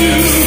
You.